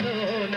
Hey!